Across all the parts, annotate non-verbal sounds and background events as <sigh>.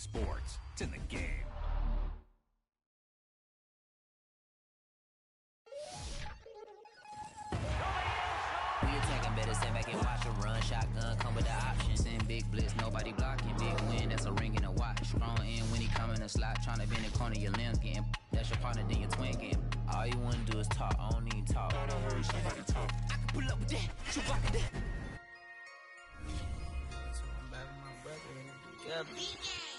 Sports. It's in the game. We attacking, better stand back and watch a run. Shotgun come with the option. Send big blitz, nobody blocking. Big win, that's a ring and a watch. Strong in when he come in a slot. Trying to bend the corner, your limbs getting. That's your partner, then your twin getting. All you wanna do is talk, I don't need talk. I heard somebody talk. I can pull up with that, Chewbacca that. Back with my brother and we together.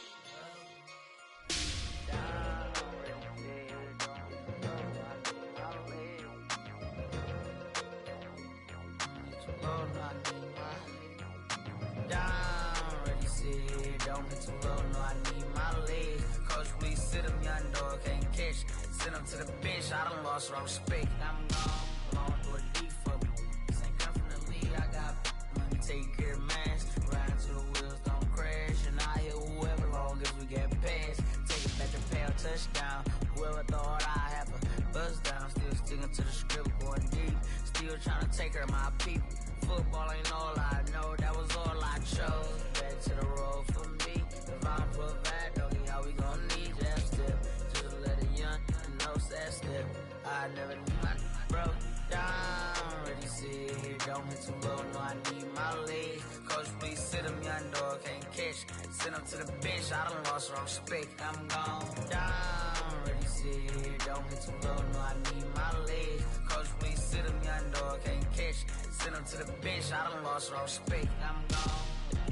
Send him to the bench, I done lost my respect. I'm gone, long through a deep for me. This ain't come from the league, I got money, take care of mans. Ride to the wheels, don't crash. And I hit whoever long as we get past. Take it back to pay a touchdown. Whoever thought I have a buzz down. Still sticking to the script, going deep. Still trying to take care of my people. Football ain't all I know, that was all I chose. Back to the road for me. If I provide, doggy, that. I never broke down. Ready, sit here, don't hit too low, no, I need my legs. Coach, please sit him, young dog, can't catch. Send him to the bench, I done lost my respect. I'm gone down. Ready, sit here, don't hit too low, no, I need my legs. Coach, please sit him, young dog, can't catch. Send him to the bench, I done lost my respect. I'm gone.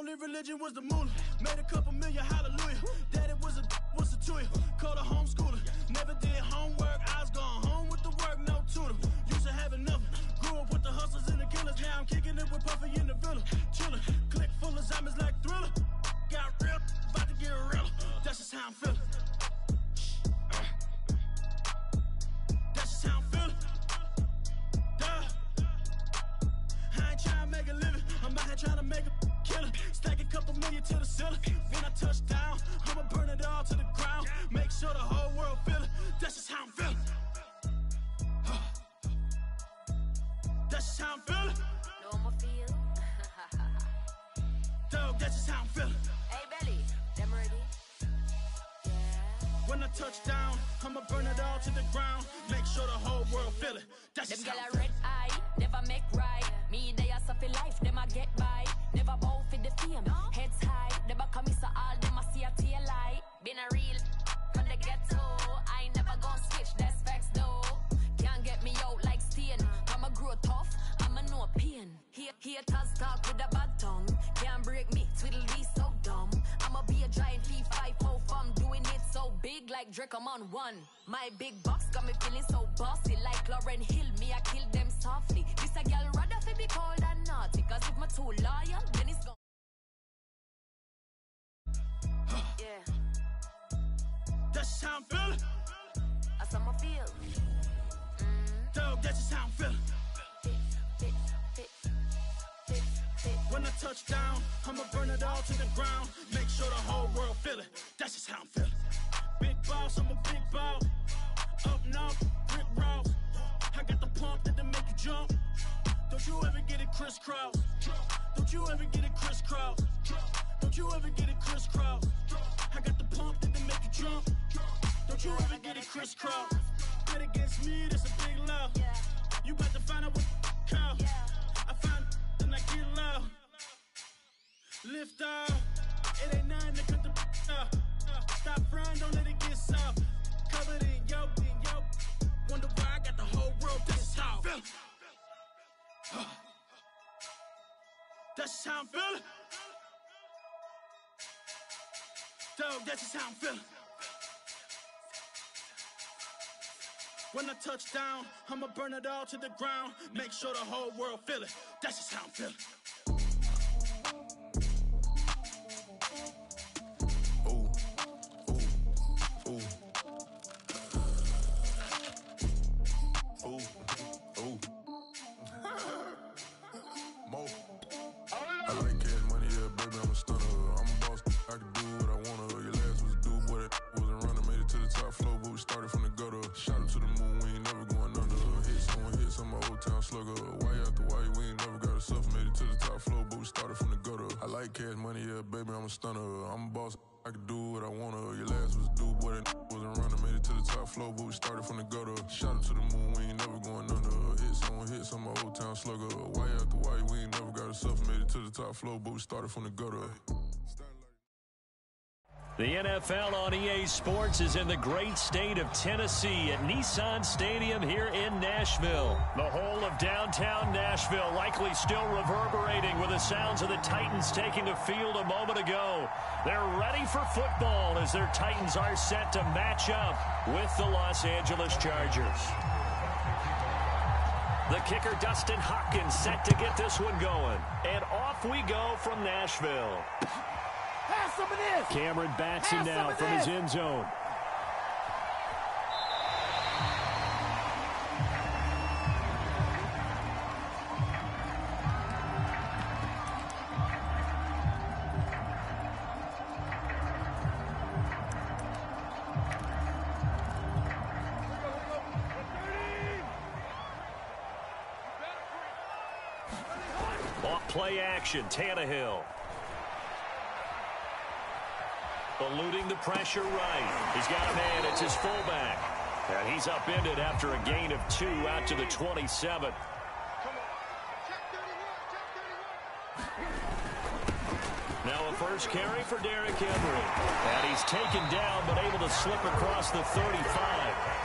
Only religion was the moolah. Made a couple million, hallelujah. Daddy was a was a tutor. Called a homeschooler. Never did homework. I was going home with the work, no tutor. Used to have enough. Grew up with the hustlers and the killers. Now I'm kicking it with Puffy in the villa. Chillin'. Click full of zombies like burn it all to the ground. Make sure the whole world feel it. That's Them just how feeling. red eye, never make right. Me they a suffer life, like Drake, I'm on one. My big box got me feeling so bossy like Lauryn Hill. Me, I kill them softly. This a gal rather fi be cold and naughty. Cause if my too loyal, then Don't you ever get it crisscross. Don't you ever get it crisscross. Don't you ever get it crisscross. I got the pump that'll make you jump. Don't you ever get it crisscross. Bet against me, that's a big love. You about to find out what cow. I find and I get loud. Lift off. It ain't nothing to cut the off. Stop frying, don't let it get soft. Covered in yolk, in yolk. Wonder why I got the whole world. I'm feeling. That's how I'm feeling. Dog, that's just how I'm feeling. When I touch down, I'ma burn it all to the ground. Make sure the whole world feel it. That's just how I'm feeling. Money, yeah, baby, I'm a stunner. I'm a boss. I can do what I wanna. Your last was do, boy, that wasn't running. Made it to the top floor, but we started from the gutter. Shot up to the moon, we ain't never going under. Hit someone, hit some old town slugger. Why after why, we ain't never got a suffer. Made it to the top floor, but we started from the gutter. The NFL on EA Sports is in the great state of Tennessee at Nissan Stadium here in Nashville. The whole of downtown Nashville likely still reverberating with the sounds of the Titans taking the field a moment ago. They're ready for football as their Titans are set to match up with the Los Angeles Chargers. The kicker, Dustin Hopkins, set to get this one going. And off we go from Nashville. Cameron Batson now from his end zone. Off play action, Tannehill. Eluding the pressure right. He's got a man. It's his fullback. And he's upended after a gain of two out to the 27. Now a first carry for Derrick Henry. And he's taken down but able to slip across the 35.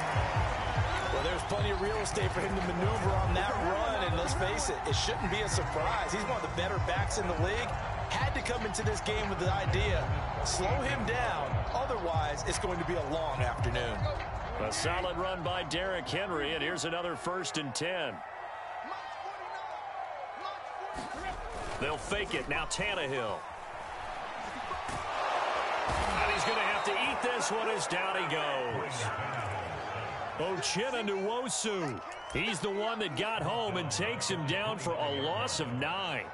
Well, there's plenty of real estate for him to maneuver on that run. And let's face it, it shouldn't be a surprise. He's one of the better backs in the league. Had to come into this game with the idea, slow him down. Otherwise, it's going to be a long afternoon. A solid run by Derrick Henry, and here's another first and 10. They'll fake it. Now Tannehill. And he's going to have to eat this one as down he goes. Uchenna Nwosu. He's the one that got home and takes him down for a loss of nine.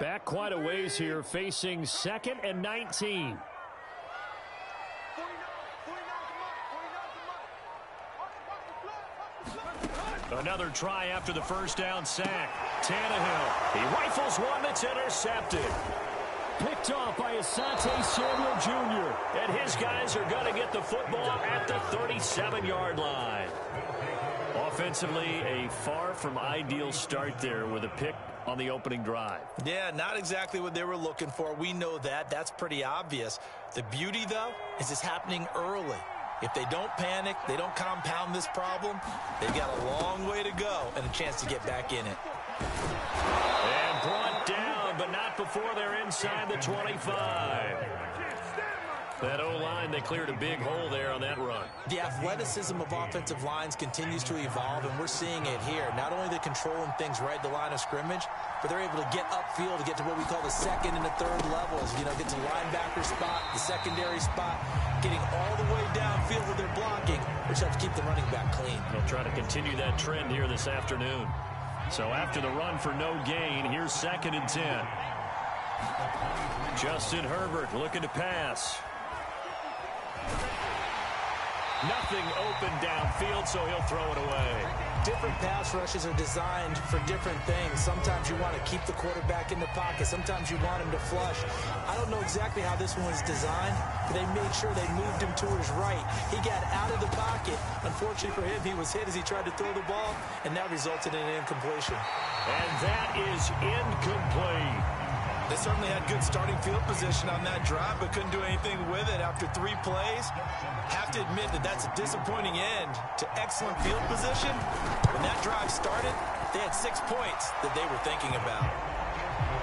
Back quite a ways here, facing second and 19. Another try after the first down sack. Tannehill. He rifles one that's intercepted. Picked off by Asante Samuel Jr. And his guys are going to get the football at the 37-yard line. Offensively, a far from ideal start there with a pick on the opening drive. Yeah, not exactly what they were looking for. We know that. That's pretty obvious. The beauty, though, is it's happening early. If they don't panic, they don't compound this problem, they've got a long way to go and a chance to get back in it. And brought down, but not before they're inside the 25. That O-line, they cleared a big hole there on that run. The athleticism of offensive lines continues to evolve, and we're seeing it here. Not only are they controlling things right at the line of scrimmage, but they're able to get upfield to get to what we call the second and the third levels. You know, get to linebacker spot, the secondary spot, getting all the way downfield where they're blocking, which helps keep the running back clean. They'll try to continue that trend here this afternoon. So after the run for no gain, here's second and 10. Justin Herbert looking to pass. Nothing open downfield, so he'll throw it away. Different pass rushes are designed for different things. Sometimes you want to keep the quarterback in the pocket. Sometimes you want him to flush. I don't know exactly how this one was designed, but they made sure they moved him to his right. He got out of the pocket. Unfortunately for him, he was hit as he tried to throw the ball, and that resulted in an incompletion. And that is incomplete. They certainly had good starting field position on that drive, but couldn't do anything with it after three plays. Have to admit that that's a disappointing end to excellent field position. When that drive started, they had six points that they were thinking about.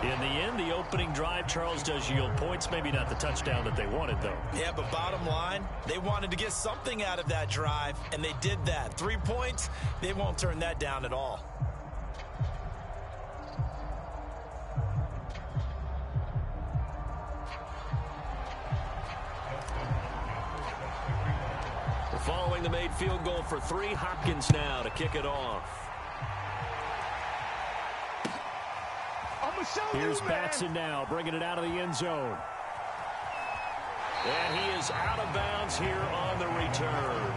In the end, the opening drive, Charles, does yield points. Maybe not the touchdown that they wanted, though. Yeah, but bottom line, they wanted to get something out of that drive, and they did that. Three points, they won't turn that down at all. Following the made field goal for three, Hopkins now to kick it off. Here's Batson now, bringing it out of the end zone. And he is out of bounds here on the return.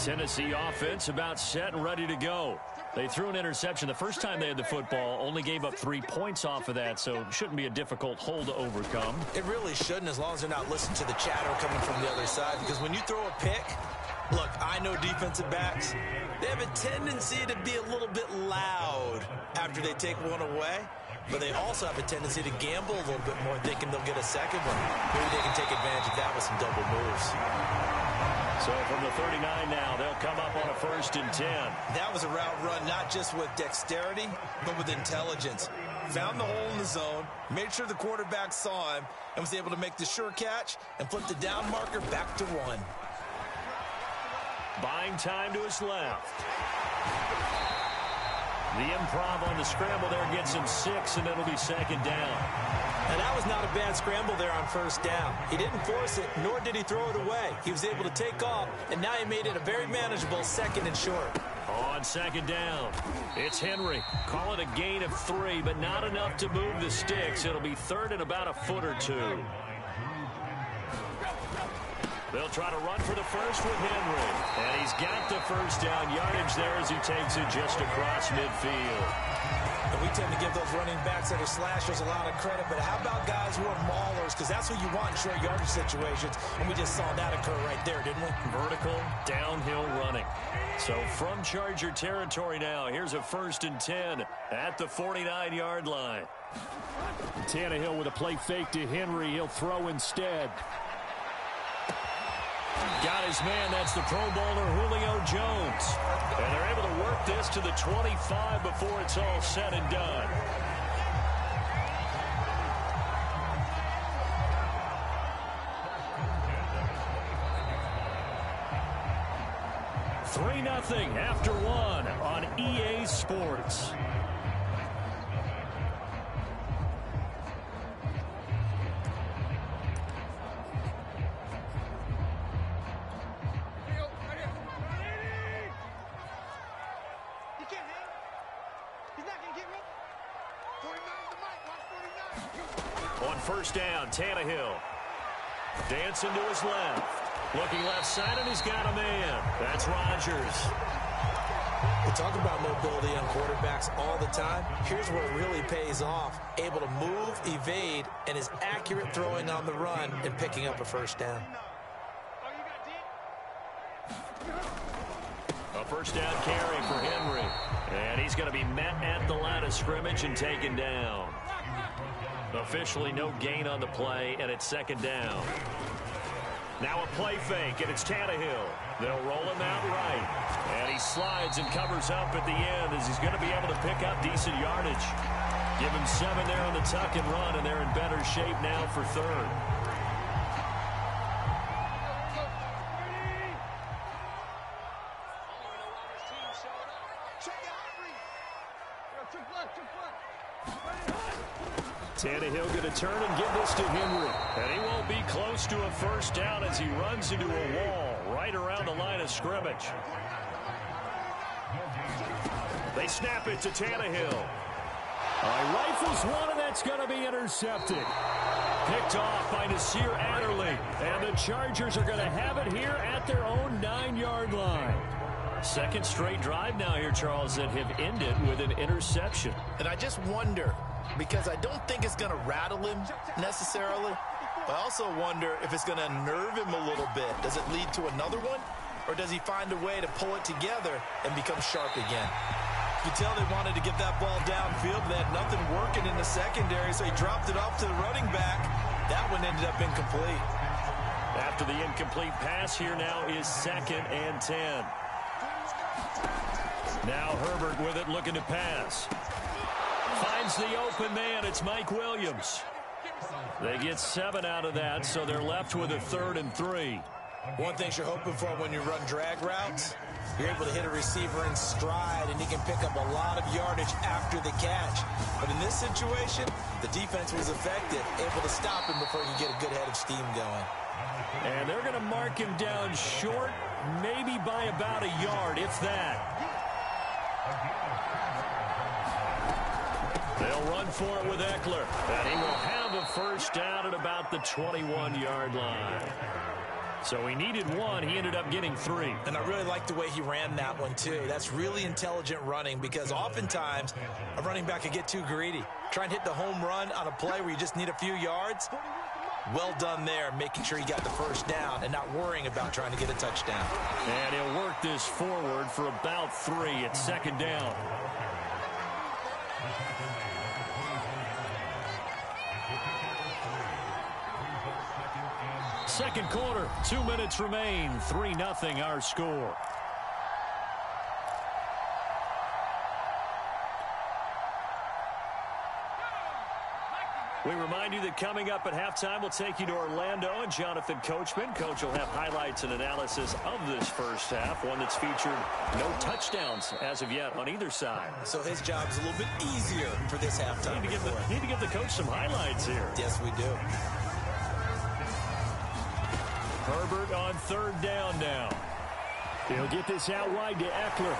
Tennessee offense about set and ready to go. They threw an interception the first time they had the football, only gave up three points off of that, so it shouldn't be a difficult hole to overcome. It really shouldn't as long as they're not listening to the chatter coming from the other side, because when you throw a pick, look, I know defensive backs, they have a tendency to be a little bit loud after they take one away, but they also have a tendency to gamble a little bit more, thinking they'll get a second one. Maybe they can take advantage of that with some double moves. So from the 39 now, they'll come up on a first and 10. That was a route run not just with dexterity, but with intelligence. Found the hole in the zone, made sure the quarterback saw him, and was able to make the sure catch and flip the down marker back to one. Buying time to his left. The improv on the scramble there gets him six, and it'll be second down. And that was not a bad scramble there on first down. He didn't force it, nor did he throw it away. He was able to take off, and now he made it a very manageable second and short. On second down, it's Henry. Call it a gain of three, but not enough to move the sticks. It'll be third and about a foot or two. They'll try to run for the first with Henry. And he's got the first down yardage there as he takes it just across midfield. And we tend to give those running backs that are slashers a lot of credit, but how about guys who are maulers? Because that's what you want in short yardage situations, and we just saw that occur right there, didn't we? Vertical, downhill running. So from Charger territory now, here's a first and 10 at the 49-yard line. Tannehill with a play fake to Henry. He'll throw instead. Got his man. That's the Pro Bowler Julio Jones. And they're able to work this to the 25 before it's all said and done. Three nothing after one on EA Sports. Dancing to his left. Looking left side, and he's got a man. That's Rogers. We talk about mobility on quarterbacks all the time. Here's where it really pays off. Able to move, evade, and is accurate throwing on the run and picking up a first down. A first down carry for Henry. And he's going to be met at the line of scrimmage and taken down. Officially no gain on the play, and it's second down. Now a play fake, and it's Tannehill. They'll roll him out right. And he slides and covers up at the end as he's going to be able to pick up decent yardage. Give him seven there on the tuck and run, and they're in better shape now for third. Tannehill going to turn and give this to Henry. And he won't be close to a first down as he runs into a wall right around the line of scrimmage. They snap it to Tannehill. Uh, rifles one, and that's going to be intercepted. Picked off by Nasir Adderley. And the Chargers are going to have it here at their own nine-yard line. Second straight drive now here, Charles, that have ended with an interception. And I just wonder, because I don't think it's going to rattle him necessarily. I also wonder if it's going to nerve him a little bit. Does it lead to another one? Or does he find a way to pull it together and become sharp again? You can tell they wanted to get that ball downfield. They had nothing working in the secondary, so he dropped it off to the running back. That one ended up incomplete. After the incomplete pass here now is second and 10. Now Herbert with it looking to pass. Finds the open man. It's Mike Williams. They get seven out of that, so they're left with a third and three. One thing you're hoping for when you run drag routes, you're able to hit a receiver in stride, and he can pick up a lot of yardage after the catch. But in this situation, the defense was effective, able to stop him before he could get a good head of steam going. And they're going to mark him down short, maybe by about a yard, if that. They'll run for it with Ekeler. And he will have a first down at about the 21-yard line. So he needed one. He ended up getting three. And I really like the way he ran that one, too. That's really intelligent running because oftentimes a running back can get too greedy. Try and hit the home run on a play where you just need a few yards. Well done there, making sure he got the first down and not worrying about trying to get a touchdown. And he'll work this forward for about three at second down. Second quarter, two minutes remain, 3-0 our score. We remind you that coming up at halftime, we'll take you to Orlando and Jonathan Coachman. Coach will have highlights and analysis of this first half, one that's featured no touchdowns as of yet on either side. So his job's a little bit easier for this halftime. Need to, give the, need to give the coach some highlights here. Yes, we do. Herbert on third down now. He'll get this out wide to Ekeler.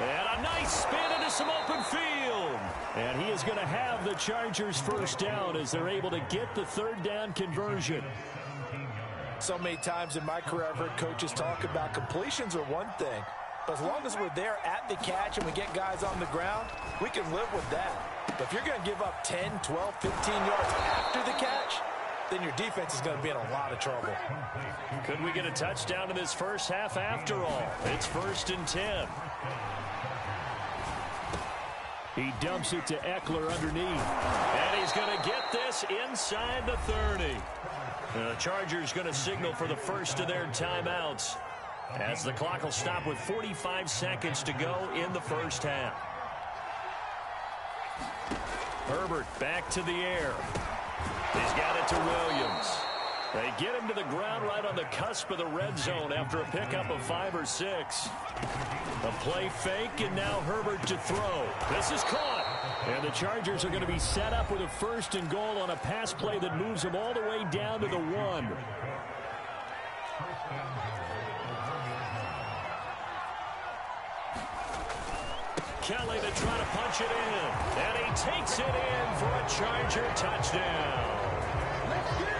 And a nice spin into some open field. And he is going to have the Chargers first down as they're able to get the third down conversion. So many times in my career, I've heard coaches talk about completions are one thing. But as long as we're there at the catch and we get guys on the ground, we can live with that. But if you're going to give up 10, 12, 15 yards after the catch, then your defense is going to be in a lot of trouble. Could we get a touchdown in this first half after all? It's first and 10. He dumps it to Ekeler underneath. And he's going to get this inside the 30. The Chargers going to signal for the first of their timeouts as the clock will stop with 45 seconds to go in the first half. Herbert back to the air. He's got it to Williams. They get him to the ground right on the cusp of the red zone after a pickup of five or six. A play fake, and now Herbert to throw. This is caught. And the Chargers are going to be set up with a first and goal on a pass play that moves them all the way down to the one. Kelley to try to punch it in. And he takes it in for a Charger touchdown.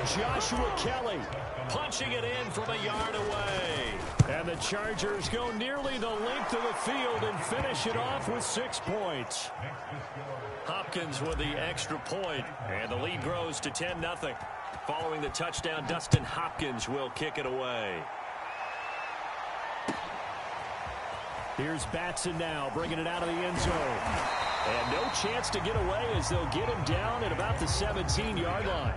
Joshua Kelley punching it in from a yard away. And the Chargers go nearly the length of the field and finish it off with six points. Hopkins with the extra point, and the lead grows to 10-0. Following the touchdown, Dustin Hopkins will kick it away. Here's Batson now, bringing it out of the end zone. And no chance to get away as they'll get him down at about the 17-yard line.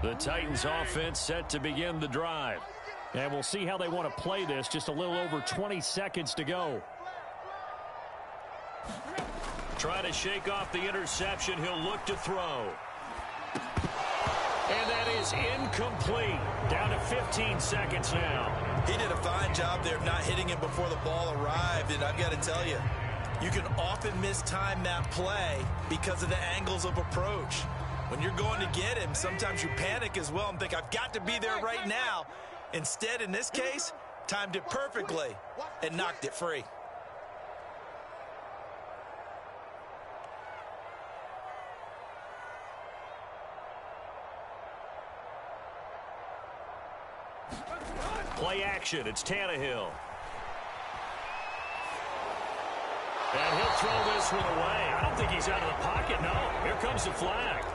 The Titans offense set to begin the drive. And we'll see how they want to play this. Just a little over 20 seconds to go. Try to shake off the interception. He'll look to throw. And that is incomplete. Down to 15 seconds now. He did a fine job there of not hitting him before the ball arrived. And I've got to tell you, you can often mistime that play because of the angles of approach. When you're going to get him, sometimes you panic as well and think, I've got to be there right now. Instead, in this case, timed it perfectly and knocked it free. Play action. It's Tannehill. And he'll throw this one away. I don't think he's out of the pocket, no. Here comes the flag.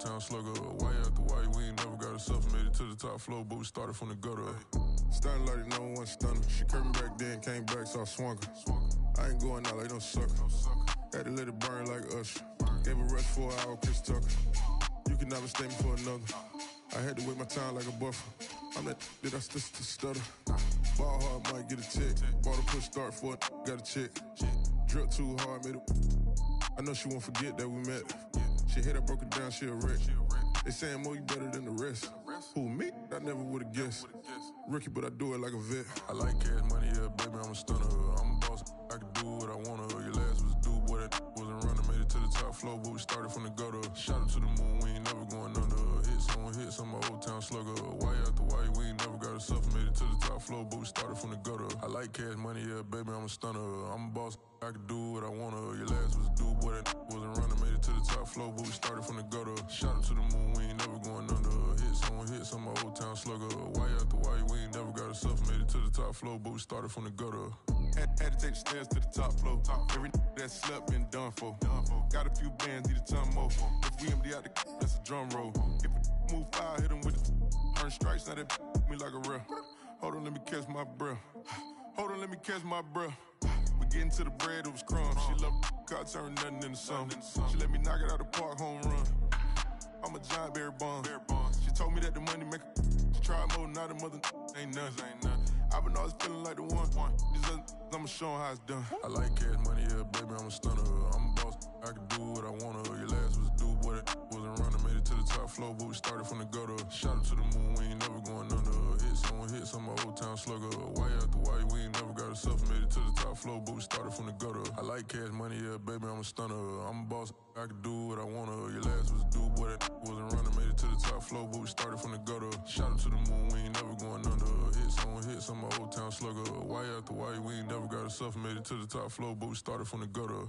Town slugger. Why after why, we ain't never got ourselves made it to the top floor, but we started from the gutter. Starting like no one stunner. She curved back then, came back, so I swung her. I ain't going out like no sucker. Had to let it burn like Usher. Gave a rush for an hour, Chris Tucker. You can never stay me for another. I had to wait my time like a buffer. I'm that that I still to stutter. Ball hard, might get a check. Bought a push start for it, got a check. Drip too hard, made it. I know she won't forget that we met. She hit, I broke it down, she a wreck. They saying more you better than the rest. Who me? I never would've guessed. Rookie, but I do it like a vet. I like cash money, yeah, baby, I'm a stunner. I'm a boss, I can do what I wanna. Your last was do, boy, that <laughs> wasn't running. Made it to the top floor, but we started from the gutter. Shot up to the moon, we ain't never going under. Hits on hits, I'm a old town slugger. Why after why, we ain't never got ourselves made it to the top floor, but we started from the gutter. I like cash money, yeah, baby, I'm a stunner. I'm a boss, I can do what I wanna. Your last was do, boy, that <laughs> wasn't running. The top floor, but we started from the gutter. Shot up to the moon, we ain't never going under. Hits on hits, I'm a old town slugger. Why after why, we ain't never got ourselves made it to the top floor, but we started from the gutter. Had, had to take the stairs to the top floor. Every that slept been done for. Got a few bands, need a ton more. If we empty out the that's a drum roll. If we move fire, hit him with it. Earn strikes, now that me like a real. Hold on, let me catch my breath. Hold on, let me catch my breath. Getting to the bread, it was crumbs. She love car turn nothing into something. She let me knock it out the park, home run. I'm a giant bear bond. She told me that the money make a She tried more, now the mother ain't nothing. Ain't. I've been always feeling like the one. These other I'ma show how it's done. I like cash money, yeah, baby, I'm a stunner. I'm a boss, I can do what I wanna. Your last was do, boy, that wasn't running. Made it to the top floor, but we started from the gutter. Shot up to the moon, we ain't never going under. Hits on hits, I'm a old town slugger. Why after why, we ain't never got ourselves made it to the top floor, but we started from the gutter. I like cash money, yeah, baby, I'm a stunner. I'm a boss, I can do what I wanna. Your last was do, boy, that wasn't running. Made it to the top floor, but we started from the gutter. Shot up to the moon, we ain't never going under. Hits on hits, I'm a old town slugger. Why after why, we ain't never got ourselves made it to the top floor, but we started from the gutter.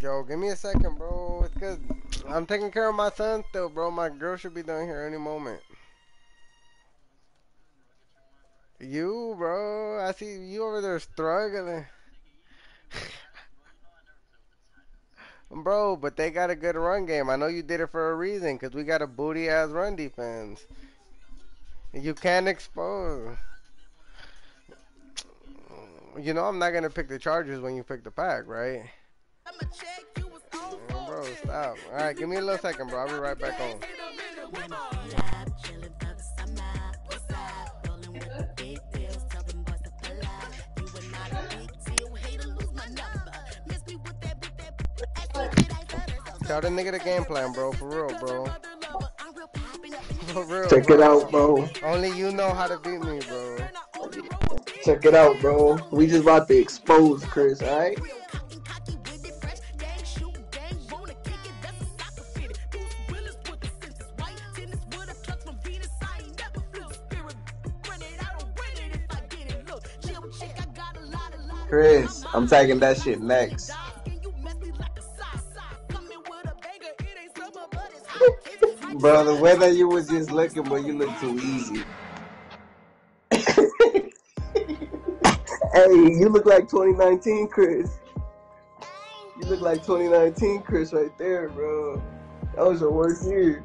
Yo, give me a second, bro. It's good. I'm taking care of my son still, bro. My girl should be down here any moment. You, bro. I see you over there struggling. <laughs> bro, but they got a good run game. I know you did it for a reason, because we got a booty ass run defense. You can't expose. You know I'm not going to pick the Chargers when you pick the pack, right? On for Bro, stop. Alright, give me a little second, bro. I'll be right back on. Chillin' for the summer, what's up? Rollin' with the big deals, tell them boys to pull up. You are not a big deal, hater lose my number. Miss me with that, with that, actually did I stutter? So Tell the nigga the game plan, bro. For real, bro. I'm real poppin' up in For real. Check bro. it out, bro. Only you know how to beat me, bro. Check it out, bro. We just about to expose Chris, alright? I'm taking that shit next. <laughs> Bro, the way that you was just looking, but you look too easy. <laughs> hey, you look like 2019 Chris. You look like 2019 Chris right there, bro. That was your worst year.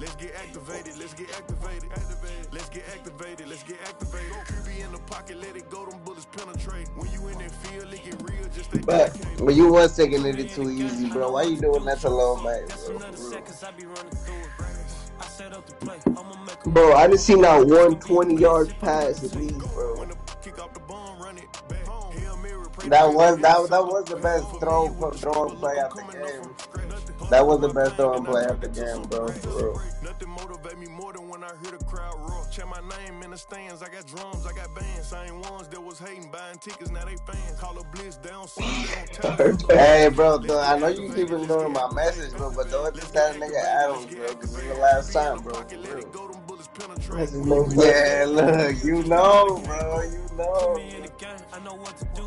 Let's get activated, let's get activated. let's get activated, let's get activated. QB in pocket, let it go, them bullets penetrate. When you in that field, it get real, just stay But dedicated. but you was taking it too easy, bro. Why you doing that to Lil Mike, bro? Bro, I didn't see not one 20 yards pass at least, bro. That was that, that was the best throw throwing play out the game. That was the best throwing play out the game, bro. For real. Nothing motivate me more than when I hear the crowd roar. Check my name in the stands. I got drums, I got bands. Same ones that was hating, buying tickets, now they fans. Call a blitz, they don't see it, they don't tell <laughs> Hey, bro, th- I know you keep ignoring my message, bro, but don't let that nigga Adams, bro, because this is the last time, bro. For real. That's his. Yeah, look, you know, bro, you know.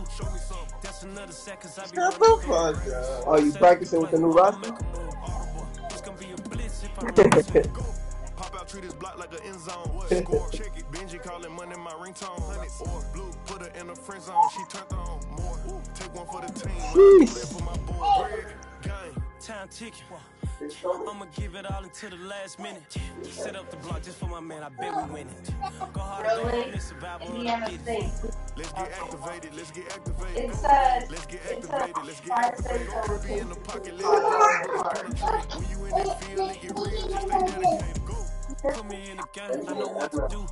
Shut the fuck up. Are oh, you practicing with the new roster? Pop out, treat his block like an end zone. What? Score, check it. Benji calling money my ringtone. Hundred or blue, put her in the friend zone. She turned on more. Take one for the team. Jeez. Live for my boy. Greg, gang. Time ticking. I'ma give it all until the last minute. Set up the block just for my man. I bet we win it. Go hard, go home, survival. and I did it. Let's get activated. Let's get activated. It says, Let's get activated. Let's get five activated. days over Be in the pocket. Let it go. Penetrate. When you in that field, it get real. Just stay dedicated. Go. Put me in the game, I know what to do.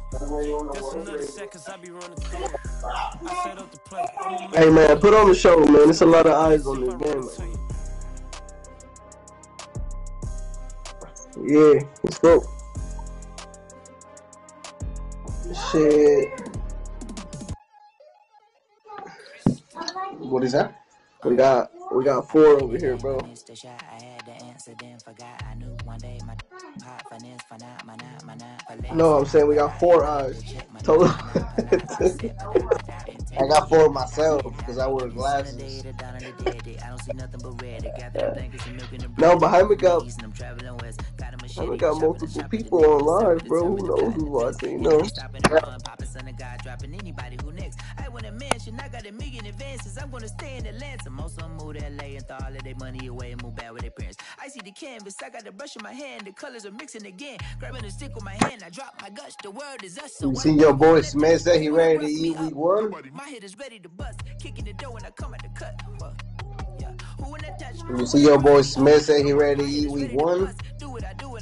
Just another seconds, I be running through. I set up the play. Hey, man, put on the show, man. There's a lot of eyes on this game, man. Yeah, let's go. Shit. What is that? We got we got four over here, bro. Missed the shot, I had to answer, then forgot. I knew one day my pop finesse, for not, my not, my not, for less. No, I'm saying we got four uh, eyes. Total. <laughs> I got four myself because I wear glasses. I don't see but red. Got them blankets and milk in the No, behind me got west. Got a I machete, got multiple people on live, bro. Who knows who's watching? You know. stopping and run, popping son of God, dropping anybody who next. I want a mansion, I got a million advances. I'm gonna stay in Atlanta. Most of them move to LA and throw all of their money away and move back with their parents. I see the canvas, I got the brush in my hand, the colors are mixing again. Grabbing a stick with my hand, I drop my guts. The word is us. So You see your boy Smith said he ready to eat week one. my head is ready to bust, kicking the door when I come at the cut. Fuck. Yeah. Who in that touch? You see your boy Smith said he ready to eat week one. Do what I do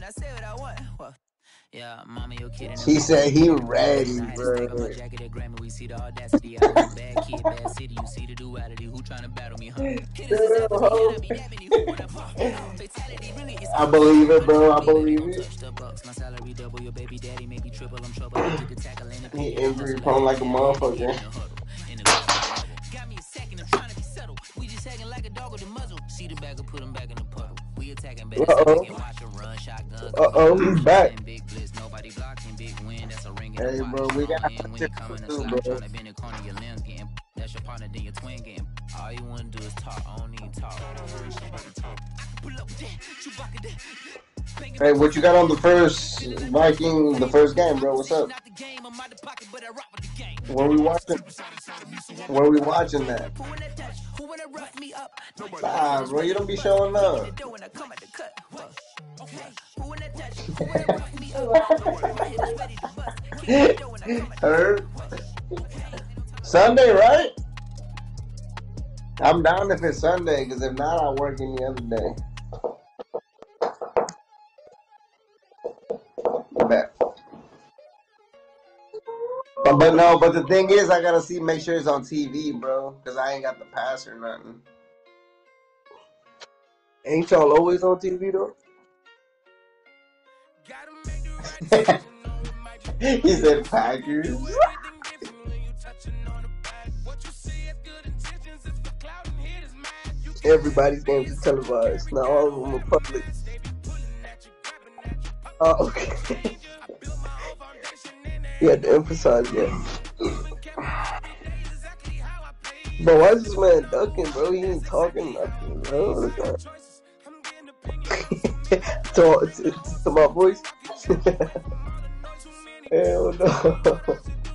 Yeah, mama, your kid in the He said he ready, I had bro. stack up my jacket at Grammy, we see the audacity. I was a bad kid, bad city. You see the duality. Who trying to battle me, huh? Hitters is after me, and I be dabbing you. Who wanna fuck? <laughs> Fatality really is I believe it, bro. I believe it. Touch the bucks, my salary double. Your baby daddy maybe triple. I'm trouble. I took a tackle and a He pick. injury like a motherfucker. In the gutter. Got me a second, I'm trying to be settled. We just hacking like a dog with a muzzle. See the bagger, put him back in the puddle. We attacking better, Uh-oh. so we can watch him run shotgun. Uh oh, he's back. Hey, bro, we got Strong end when you come in the too, bro. bend the corner, your limbs getting. That's your partner, then your twin getting. All you wanna do is talk, I don't need talk. Pull up with that, Chewbacca that. Bang it Hey, what you got on the first Viking, the first game, bro? What's up? out the game, I'm out the pocket, but I rock with the game. Where we watching? Where we watching that? Who wanna touch? Who wanna rough me up? Nah, bro, you don't be showing up. The door when I come at the cut. Fuck. Okay. Who wanna touch? Who wanna <laughs> rough me up? My head is ready to bust. Kick the door when I come at the Heard? Sunday, right? I'm down if it's Sunday, because if not, I work any other day. Bet. But, but no, but the thing is, I gotta see, make sure it's on TV, bro, because I ain't got the pass or nothing. Ain't y'all always on TV though? <laughs> he said Packers. <laughs> Everybody's games are televised. Not all of them are public. Oh, <laughs> okay. You had to emphasize that. Bro, why is this man ducking, bro? He ain't talking nothing, bro. <laughs> To, to, to my voice. <laughs> Hell no. <laughs>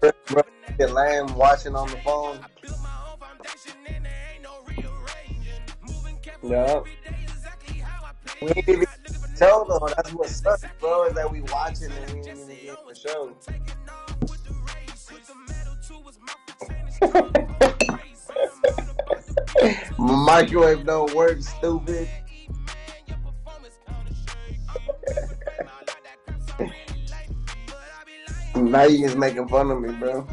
Lamb watching on the phone. Yeah. We ain't even tell though. That's what sucks, bro. Is that we watching and we ain't even getting the show. <laughs> Microwave don't work, stupid. Now you just making fun of me, bro.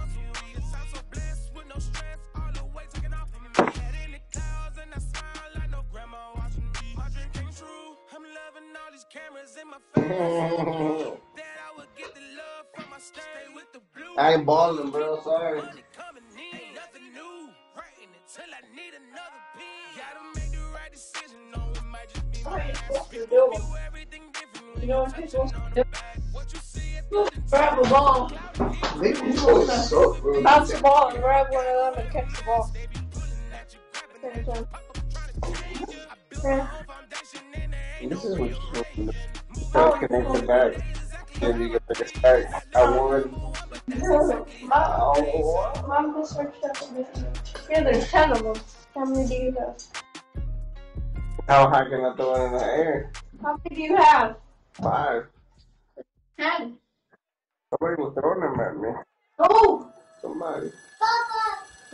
<laughs> I ain't balling, bro. Sorry. You know what you're supposed to do? Grab a ball. Maybe you always suck, bro. Bounce the ball and grab one of them and catch the ball. Yeah. This is what you're supposed to do. Try to connect the back. Then you get the start. I won. Mom, Mom just searched up a bit. Yeah, there's 10 of them. How many do you have? How high can I throw it in the air? How many do you have? Five. 10. Somebody was throwing them at me. Oh! Somebody.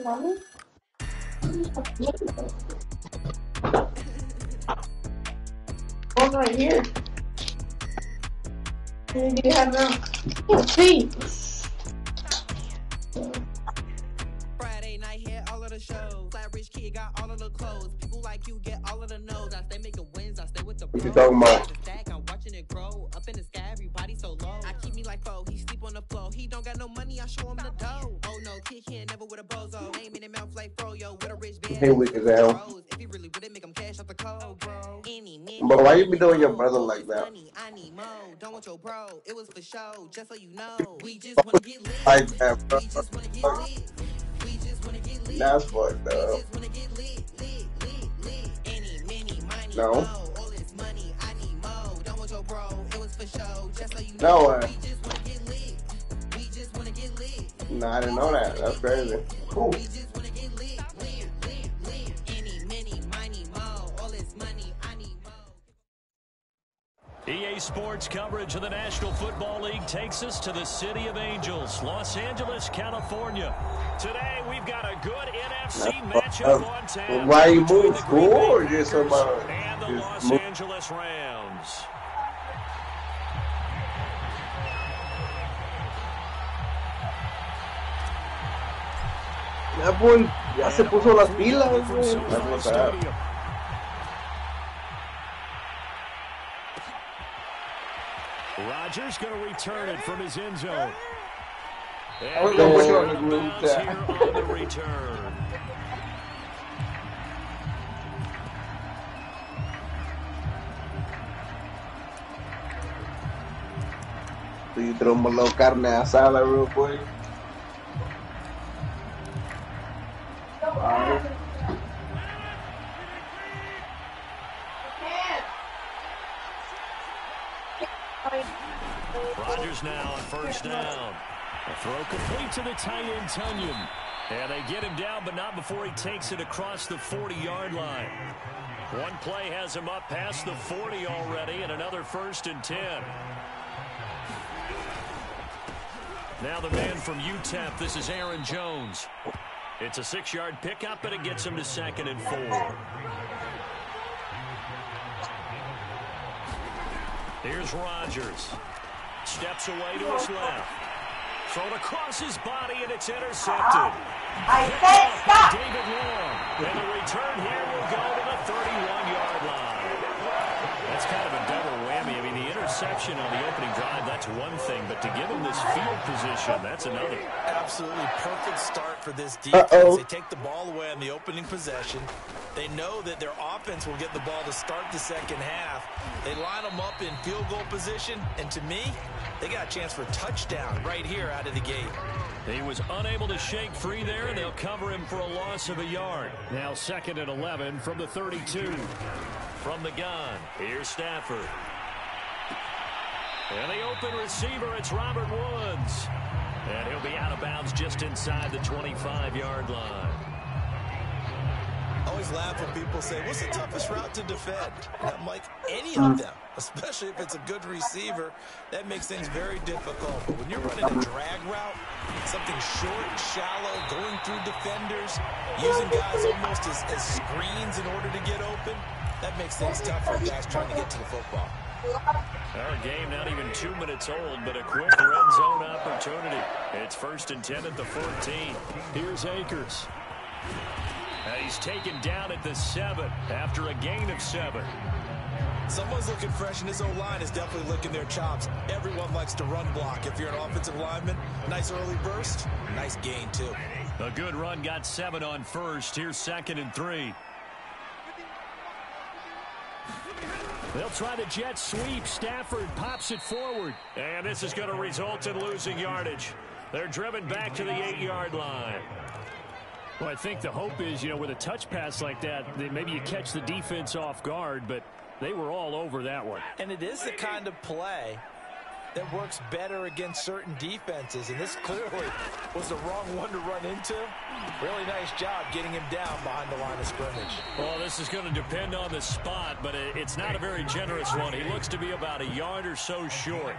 Mommy? One right here. How do you have now? Can't see. Friday night hit all of the shows. Flat rich kid got all of the clothes. People like you get all of the no's. I stay making wins. I stay with the What you talking about? He weak as hell. If he really would it make him cash out the cold, bro. Any minute. But why you be doing your brother like that? Money, I need more. Don't want your bro. It was for show. Just so you know. We just wanna get lit. Like that, bro. We just wanna get lit. We just wanna get lit. That's fucked We up. just wanna get lit, lit, lit, lit. Any, many, money, No. mo. All lit. Nah, I didn't know that. That's crazy. Cool. EA Sports coverage of the National Football League takes us to the City of Angels, Los Angeles, California. Today, we've got a good NFC matchup on tap. Why you move the cool Green Bay or just about and the Los? Angeles Rams. Ya, boy, ya se puso las pilas, From güey. SoFi That's what's up. Stadium. Rodgers going to return it from his end zone. I was And gonna he's put you on out the of group bounds chat. here on the return. So you throw my little carne asada real quick. Rodgers now on first down. A throw complete to the tight end, Tonyan. And they get him down, but not before he takes it across the 40-yard line. One play has him up past the 40 already, and another first and 10. Now the man from UTEP, this is Aaron Jones. It's a six-yard pickup, but it gets him to second and four. Here's Rodgers. Steps away to his left. Thrown across his body, and it's intercepted. I said stop. David Long. And the return here will go to the 31-yard line. That's kind of a double whammy. I mean, the interception on the opening drive, that's one thing. But to give him this field position, that's another. Absolutely perfect start for this defense. Uh-oh. They take the ball away on the opening possession. They know that their offense will get the ball to start the second half. They line them up in field goal position, and to me, they got a chance for a touchdown right here out of the gate. He was unable to shake free there, and they'll cover him for a loss of a yard. Now second and 11 from the 32. From the gun, here's Stafford. And the open receiver, it's Robert Woods. And he'll be out of bounds just inside the 25-yard line. I always laugh when people say, what's the toughest route to defend? And I'm like, any of hmm. them, especially if it's a good receiver, that makes things very difficult. But when you're running a drag route, something short, and shallow, going through defenders, using guys almost as, as screens in order to get open, that makes things tough for guys trying to get to the football. Our game not even two minutes old, but a quick red zone opportunity. It's first and 10 at the 14. Here's Akers. And he's taken down at the seven after a gain of seven. Someone's looking fresh, and his O-line is definitely licking their chops. Everyone likes to run block. If you're an offensive lineman, nice early burst, nice gain, too. A good run got seven on first. Here's second and three. They'll try the jet sweep. Stafford pops it forward. And this is going to result in losing yardage. They're driven back to the eight-yard line. Well, I think the hope is, you know, with a touch pass like that, that maybe you catch the defense off guard, but they were all over that one. And it is the kind of play that works better against certain defenses. And this clearly was the wrong one to run into. Really nice job getting him down behind the line of scrimmage. Well, this is going to depend on the spot, but it's not a very generous one. He looks to be about a yard or so short.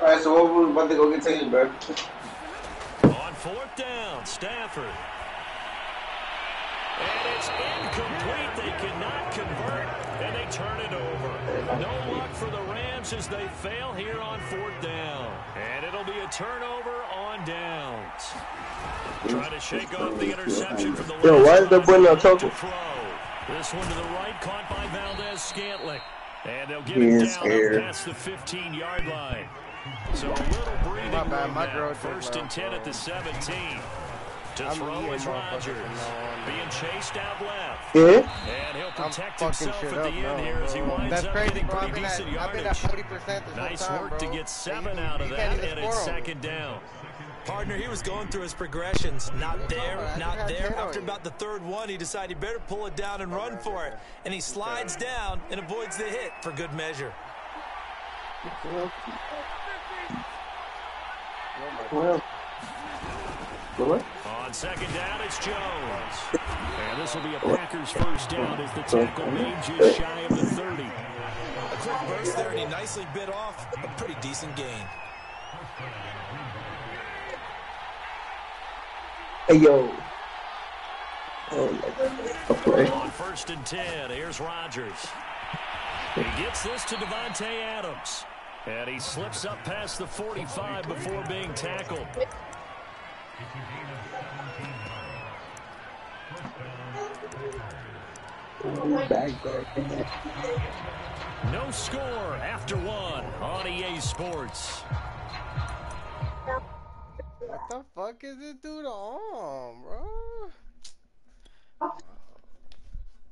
All right, so what we about to go get taken, bro? Fourth down, Stafford. And it's incomplete. They cannot convert, and they turn it over. No luck for the Rams as they fail here on fourth down. And it'll be a turnover on downs. Trying to shake off the interception from the Yo, why is the boy not talking? This one to the right, caught by Valdes-Scantling. And they'll get him down scared. past the 15-yard line. So a little breathing My bad, room my girl First and 10 at the 17. To I'm throw eating is Rodgers. from now on. Being chased out left. Yeah? And he'll protect himself shit at up the end now, here as he winds That's up crazy, getting pretty been at, decent I've been at yardage. 40% this whole Nice time, work to get seven You- out of that, can't even and it's score second down. Partner, he was going through his progressions. Not there, not there. After about the third one, he decided he better pull it down and run for it. And he slides down and avoids the hit for good measure. Well, what? On second down, it's Jones. And this will be a Packers first down as the tackle made just shy of the 30. A quick burst there, and he nicely bit off a pretty decent gain. Hey, yo. Oh, my play. On first and 10, here's Rodgers. He gets this to Davante Adams. And he slips up past the 45 before being tackled. No score after one on EA Sports. What the fuck is this dude on, bro?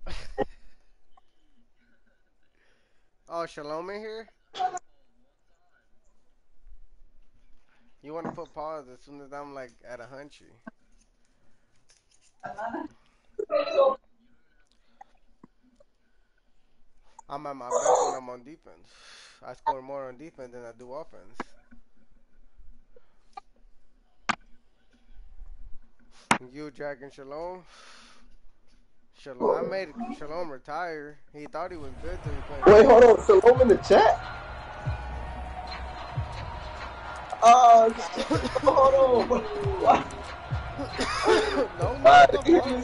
<laughs> oh, Shalom here? You want to put pause as soon as I'm like at a hunchy. I'm at my best when I'm on defense. I score more on defense than I do offense. You, Jack, and Shalom. Shalom, I made Shalom retire. He thought he was good till he played. Wait, hold on. Shalom in the chat? Hold on. Why? no, no, no,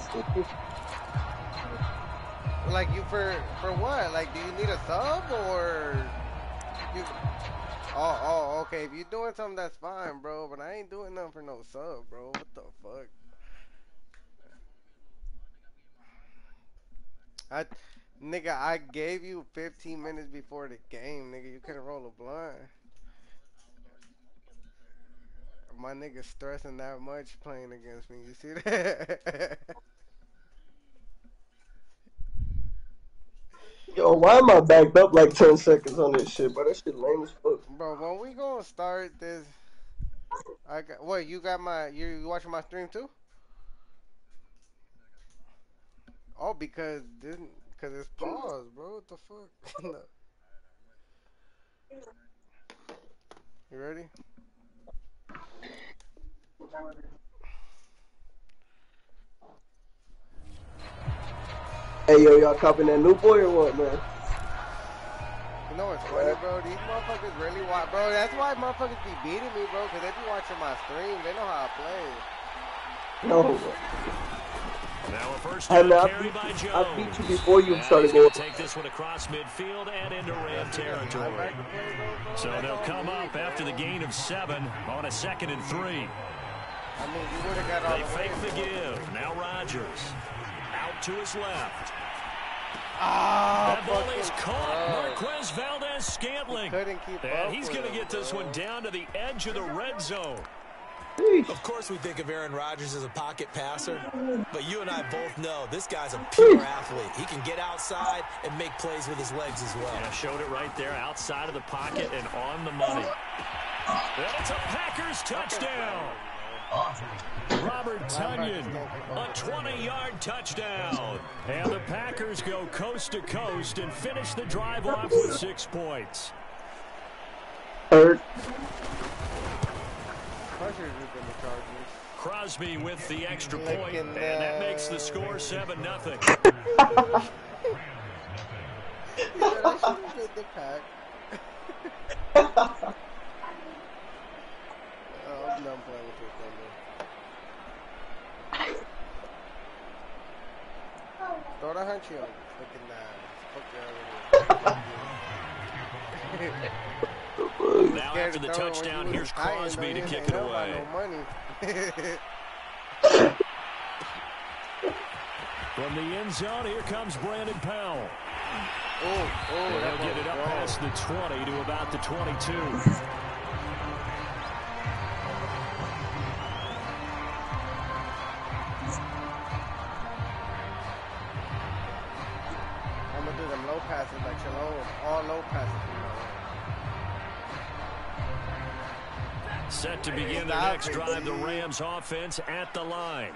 Like you for for what? Like, do you need a sub or you? Oh, oh, okay. If you're doing something, that's fine, bro. But I ain't doing nothing for no sub, bro. What the fuck? I, nigga, I gave you 15 minutes before the game, nigga. You couldn't roll a blind. My nigga stressing that much playing against me. You see that? Yo, why am I backed up like 10 seconds on this shit, bro? That shit lame as fuck. Bro, when we gonna start this? I got what? You got my? You, you watching my stream too? Oh, because this, because it's paused, bro. What the fuck? <laughs> No. You ready? Hey, yo, y'all copying that new boy or what, man? You know what's funny, bro? These motherfuckers really watch, bro. That's why motherfuckers be beating me, bro. Cause they be watching my stream. They know how I play. No. Now a first Hey, down man, I carry beat, by you, Jones. I beat you before you Now started gonna going. take this one across midfield and into Ram territory. So they'll come up after the gain of seven on a second and three. I mean, you would have got all They the fake way, the give. Now Rodgers. Out to his left. Ah, that ball fucking is caught. bro. Marquez Valdez Scantling. Couldn't keep And up he's going to get this bro. one down to the edge of the red zone. Of course, we think of Aaron Rodgers as a pocket passer, but you and I both know this guy's a pure athlete. He can get outside and make plays with his legs as well. Yeah, showed it right there outside of the pocket and on the money. And it's a Packers touchdown. Robert Tonyan, a 20-yard touchdown. And the Packers go coast to coast and finish the drive off with six points. Third. Pressure is in the Chargers. Crosby with the extra point, and that makes the score 7 nothing. <laughs> Oh, Yeah, that shit was in the pack. Oh, I'm done playing with this thing, bro. Throw the hunchy on. Fucking uh, fuck you. Now after the throw it when touchdown, here's Crosby to kick it away. No money. <laughs> From the end zone, here comes Brandon Powell. oh, oh, And that they'll get it up was past the 20 to about the 22. Passes like Shalom. All low passes. You know. Set to begin the next drive, the Rams offense at the line.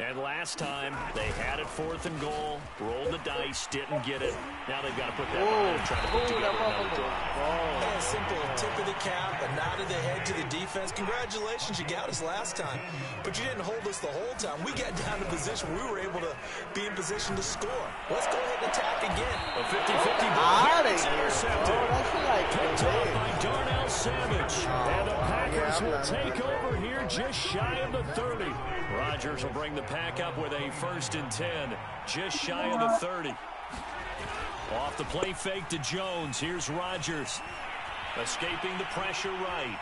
And last time, they had it fourth and goal, rolled the dice, didn't get it. Now they've got to put that behind and try to put together another drive. Oh. Yeah, a simple tip of the cap, a nod of the head to the defense. Congratulations, you got us last time, but you didn't hold us the whole time. We got down to position where we were able to be in position to score. Let's go ahead and attack again. A 50-50 ball. Ah, Outta It's intercepted. Oh, that's like Picked big. off by Darnell Savage. and the Packers I'm will take over here just shy of the 30. Rodgers will bring the pack up with a first and 10, just shy of the 30. Off the play fake to Jones. Here's Rodgers. Escaping the pressure right.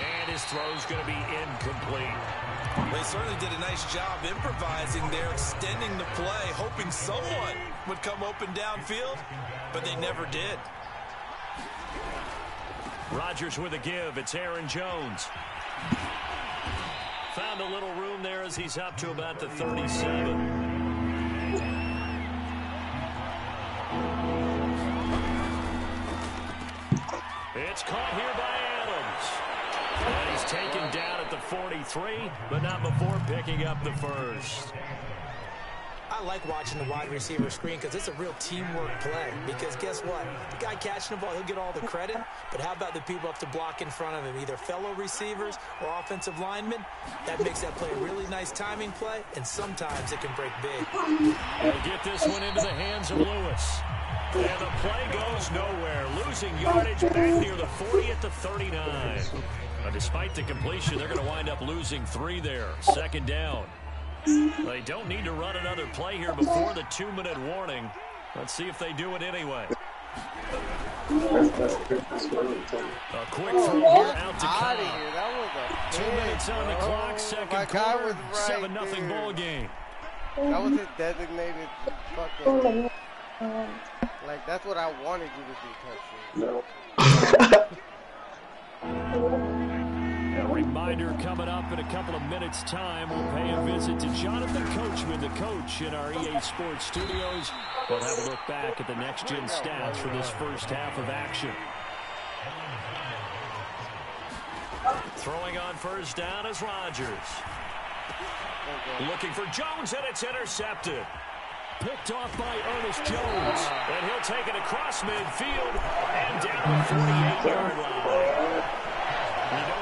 And his throw's going to be incomplete. They certainly did a nice job improvising there, extending the play, hoping someone would come open downfield, but they never did. Rodgers with a give. It's Aaron Jones. Found a little room there as he's up to about the 37. It's caught here by Adams. And he's taken down at the 43, but not before picking up the first. I like watching the wide receiver screen because it's a real teamwork play. Because guess what? The guy catching the ball, he'll get all the credit. But how about the people up to block in front of him, either fellow receivers or offensive linemen? That makes that play a really nice timing play, and sometimes it can break big. They'll get this one into the hands of Lewis. And the play goes nowhere. Losing yardage back near the 40 at the 39. But despite the completion, they're going to wind up losing three there. Second down. They don't need to run another play here before the two-minute warning. Let's see if they do it anyway. A quick throw here out to Outta Cobb. here. That was a Two minutes on the clock, oh second quarter, seven nothing ball game. That was his designated fucking. Oh. Like that's what I wanted you to do, touch. A reminder coming up in a couple of minutes' time. We'll pay a visit to Jonathan Coachman, the coach in our EA Sports studios. We'll have a look back at the next-gen stats for this first half of action. Throwing on first down is Rodgers. Looking for Jones, and it's intercepted. Picked off by Ernest Jones. And he'll take it across midfield and down the 48-yard line.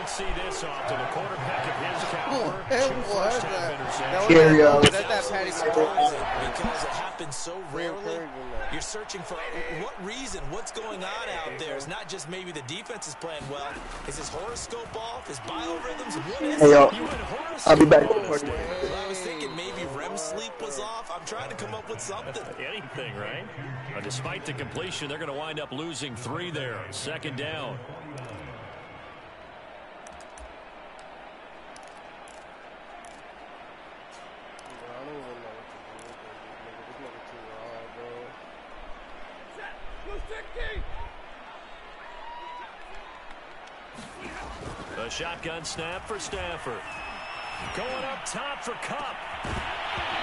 You don't see this often. A quarterback of his caliber. <laughs> It two was first half that. interceptions. That was that, that's that Patty because it happens so rarely. You're searching for what reason, what's going on out there. It's not just maybe the defense is playing well. Is his horoscope off? His biorhythms? What is Hey, yo, it? You went horoscope I'll be back. Well, I was thinking maybe REM sleep was off. I'm trying to come up with something. Anything, right? Uh, despite the completion, they're going to wind up losing three there. Second down. I don't even know what to do with this nigga. This nigga too raw, bro. The shotgun snap for Stafford. Going up top for Kupp.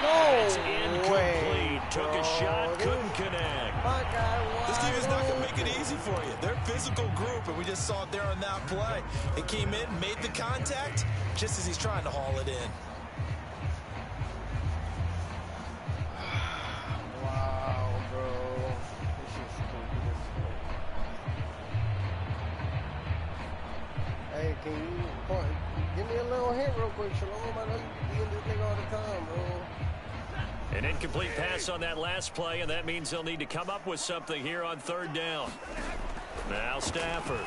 No It's way, incomplete. Took a shot, This- couldn't connect. My guy This team is not going to make it easy for you. They're a physical group, and we just saw it there on that play. It came in, made the contact, just as he's trying to haul it in. Wow, Hey, can you point, give me a little hint real quick, Shalom? I know you in this nigga all the time, bro. An incomplete pass on that last play, and that means they'll need to come up with something here on third down. Now Stafford.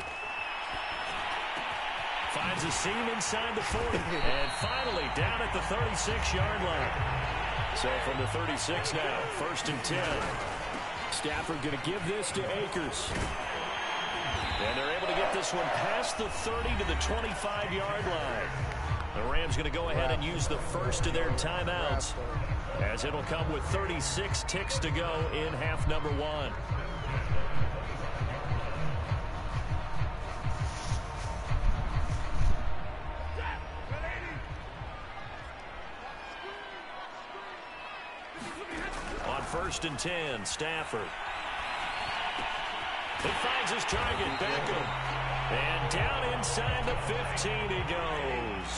Finds a seam inside the 40. <laughs> and finally down at the 36-yard line. So from the 36 now, first and 10. Stafford going to give this to Akers. And they're able to get this one past the 30 to the 25-yard line. The Rams going to go ahead and use the first of their timeouts as it'll come with 36 ticks to go in half number one. On first and 10, Stafford. He finds his target, Beckham. And down inside the 15 he goes.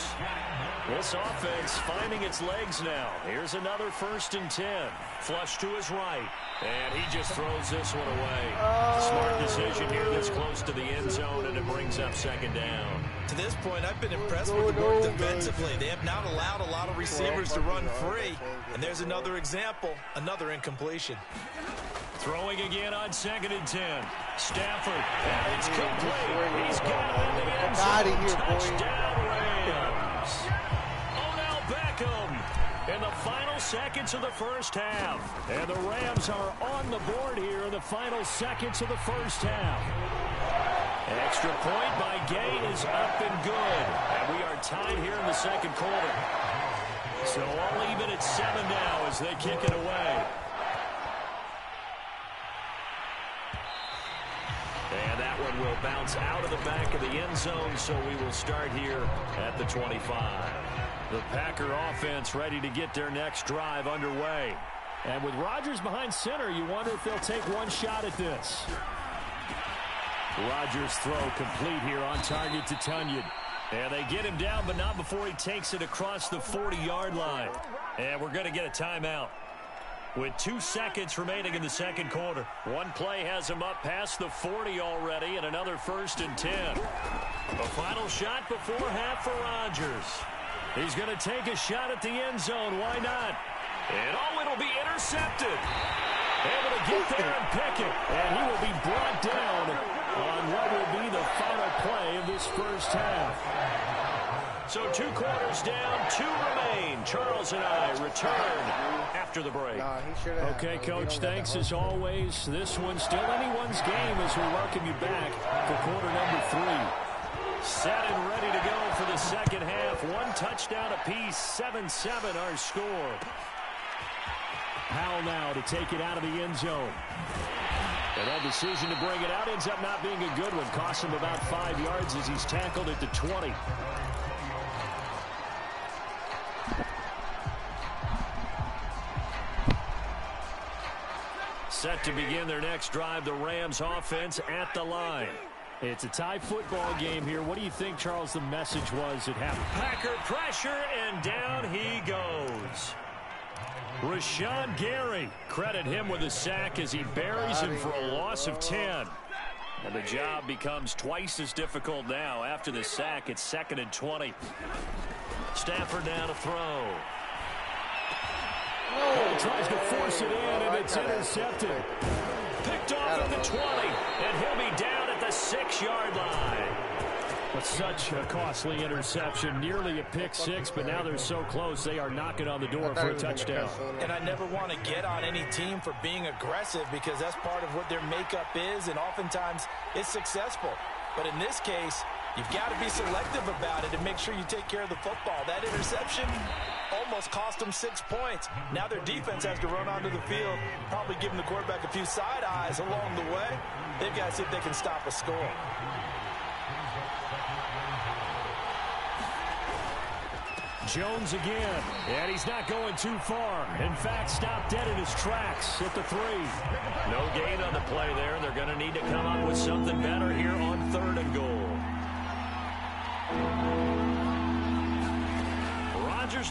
This offense finding its legs now. Here's another first and 10. Flush to his right. And he just throws this one away. Smart decision here this close to the end zone, and it brings up second down. To this point, I've been impressed with the work defensively. They have not allowed a lot of receivers to run free. And there's another example, another incompletion. Throwing again on second and 10. Stafford. And it's complete. He's got it in the end zone. Here. Touchdown Rams. Oh, Odell Beckham in the final seconds of the first half. And the Rams are on the board here in the final seconds of the first half. An extra point by Gay is up and good. And we are tied here in the second quarter. So all even at seven now as they kick it away. Will bounce out of the back of the end zone, so we will start here at the 25. The Packer offense ready to get their next drive underway. And with Rodgers behind center, you wonder if they'll take one shot at this. Rodgers throw complete here on target to Tonyan. And they get him down, but not before he takes it across the 40-yard line. And we're going to get a timeout. With two seconds remaining in the second quarter. One play has him up past the 40 already and another first and 10. A final shot before half for Rodgers. He's going to take a shot at the end zone. Why not? And oh, it'll be intercepted. Able to get there and pick it. And he will be brought down on what will be the final play of this first half. So two quarters down, two remain. Charles and I return after the break. Okay, Coach, thanks as always. This one's still anyone's game as we welcome you back for quarter number three. Set and ready to go for the second half. One touchdown apiece, 7-7 our score. Powell now to take it out of the end zone. And that decision to bring it out ends up not being a good one. Costs him about five yards as he's tackled at the 20. Set to begin their next drive, the Rams offense at the line. It's a tie football game here. What do you think, Charles, the message was at half? Packer pressure, and down he goes. Rashan Gary, credit him with a sack as he buries him for a loss of 10. And the job becomes twice as difficult now. After the sack, it's second and 20. Stafford now to throw. Oh, tries to force it in, and it's intercepted. Picked off at the 20, and he'll be down at the six-yard line. But such a costly interception, nearly a pick six, but now they're so close they are knocking on the door for a touchdown. And I never want to get on any team for being aggressive because that's part of what their makeup is, and oftentimes it's successful. But in this case, you've got to be selective about it and make sure you take care of the football. That interception almost cost them six points. Now their defense has to run onto the field, probably giving the quarterback a few side eyes along the way. They've got to see if they can stop a score. Jones again, and he's not going too far. In fact, stopped dead in his tracks at the three. No gain on the play there, and they're going to need to come up with something better here on third and goal.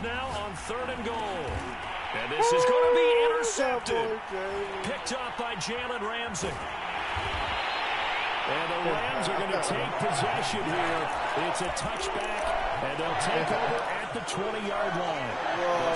Now on third and goal. And this is going to be intercepted. Picked up by Jalen Ramsey. And the Rams are going to take possession here. It's a touchback, and they'll take over at the 20-yard line.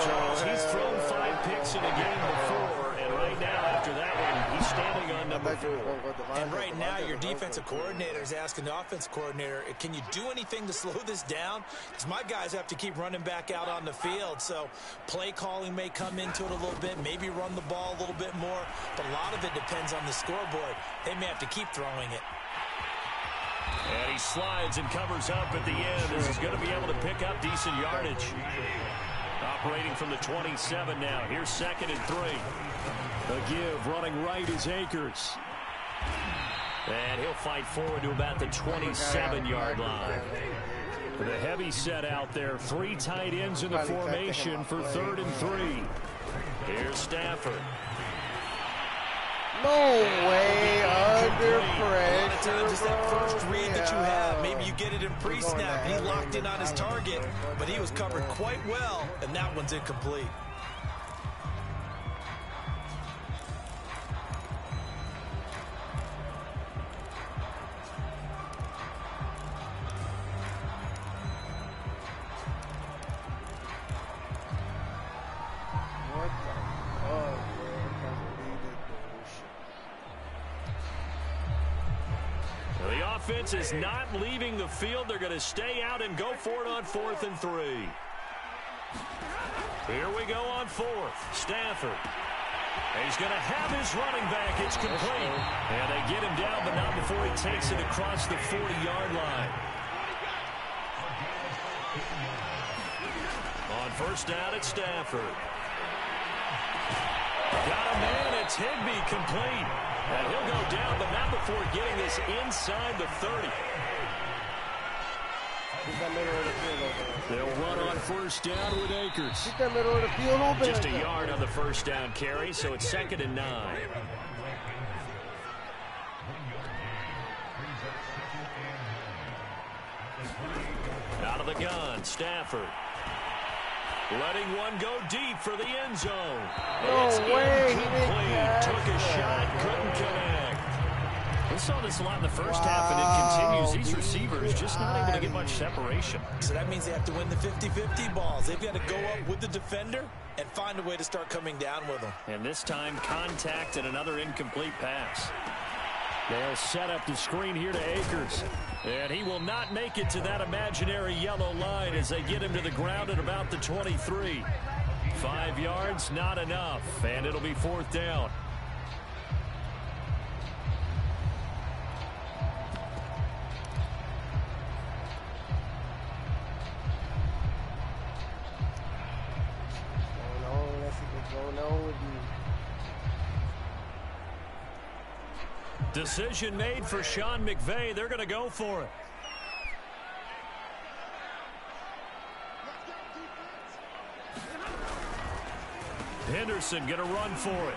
Charles, he's thrown five picks in a game before, right now, after that one, he's standing on number four. And right now, your defensive coordinator is asking the offense coordinator, can you do anything to slow this down? Because my guys have to keep running back out on the field. So play calling may come into it a little bit, maybe run the ball a little bit more. But a lot of it depends on the scoreboard. They may have to keep throwing it. And he slides and covers up at the end as he's going to be able to pick up decent yardage. Operating from the 27 now. Here's second and three. A give running right is Akers. And he'll fight forward to about the 27-yard line. The heavy set out there. Three tight ends in the formation for third and three. Here's Stafford. No way under pressure. Just that first read that you have. Maybe you get it in pre-snap. He locked in on his target, but he was covered quite well, and that one's incomplete. Offense is not leaving the field. They're going to stay out and go for it on fourth and three. Here we go on fourth. Stafford. He's going to have his running back. It's complete. And they get him down, but not before he takes it across the 40-yard line. On first down at Stafford. It's Higbee complete. And he'll go down, but not before getting this inside the 30. Keep that middle of the field open. They'll run on first down with Akers. Keep that middle of the field open. Just a yard on the first down carry, so it's second and nine. Out of the gun, Stafford. Letting one go deep for the end zone. No It's way, incomplete. Took a shot, couldn't connect. We saw this a lot in the first half, and it continues. These receivers just not able to get much separation. So that means they have to win the 50-50 balls. They've got to go up with the defender and find a way to start coming down with them. And this time, contact and another incomplete pass. They'll set up the screen here to Akers. And he will not make it to that imaginary yellow line as they get him to the ground at about the 23. Five yards, not enough. And it'll be fourth down. Decision made for Sean McVay. They're going to go for it. Henderson going to run for it.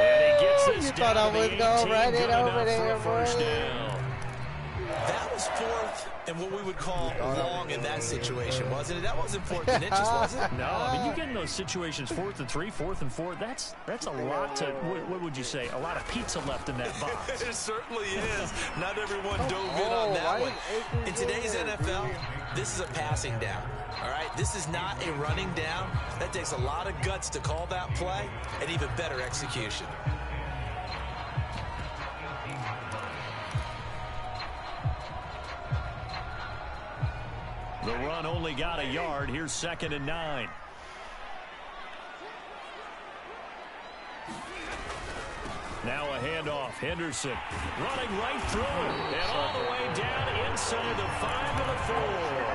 And he gets this You down thought I to the was 18, gonna run it good over there, first down. That was fourth and what we would call long in that situation, wasn't it? That <laughs> wasn't fourth and inches, was it? No, I mean you get in those situations, fourth and three, fourth and four. That's that's a lot to. What, what would you say? A lot of pizza left in that box. <laughs> it certainly is. Not everyone oh, dove in on, on that why one. In today's NFL, this is a passing down. All right, this is not a running down. That takes a lot of guts to call that play, and even better execution. The run only got a yard. Here's second and nine. Now a handoff. Henderson running right through it. And all the way down inside the five to the four.